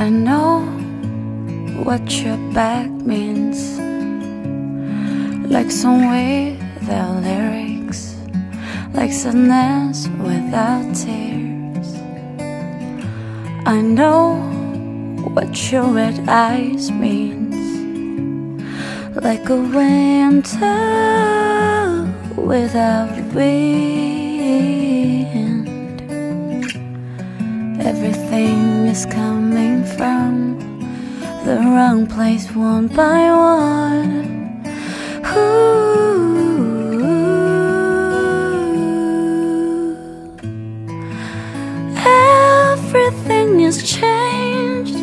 I know what your back means Like song without lyrics Like sadness without tears. I know what your red eyes means Like a winter without wind. Everything is coming from the wrong place one by one. Ooh. Everything is changed.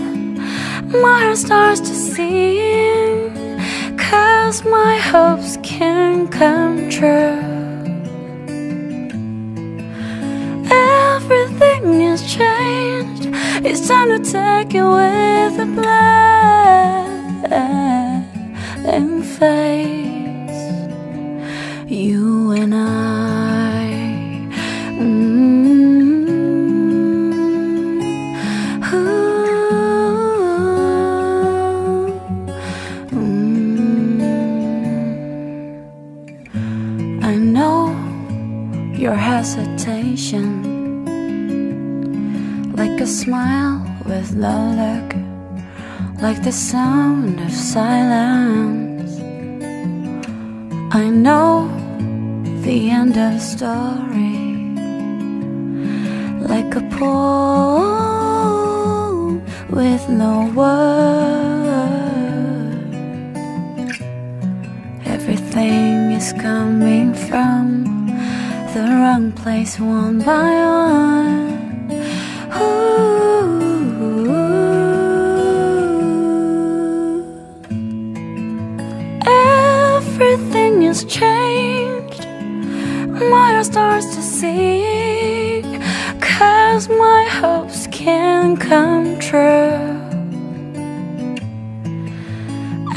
My heart starts to sing. Cause my hopes can come true. Everything is changed. It's time to take it with a blank face. You and I. Mm. Ooh. Mm. I know your hesitation like a smile with no look, like the sound of silence. I know the end of story, like a poem with no word. Everything is coming from the wrong place one by one. Everything is changed. My starts to sing. Cause my hopes can come true.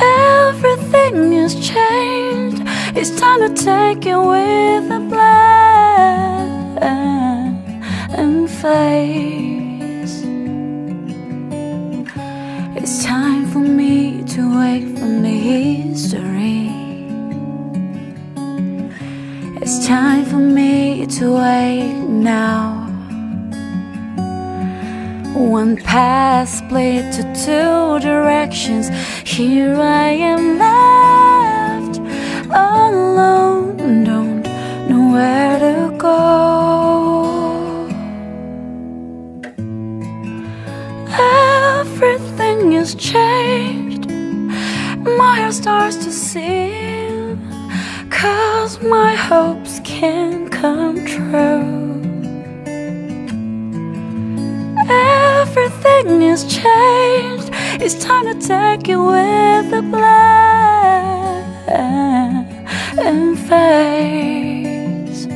Everything is changed. It's time to take it with a blank face. It's time for me to wake from the history. It's time for me to wake now. One path split to two directions. Here I am changed. My stars to sing Cause my hopes can come true. Everything is changed. It's time to take it with a and face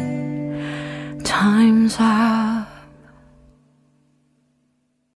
Time's up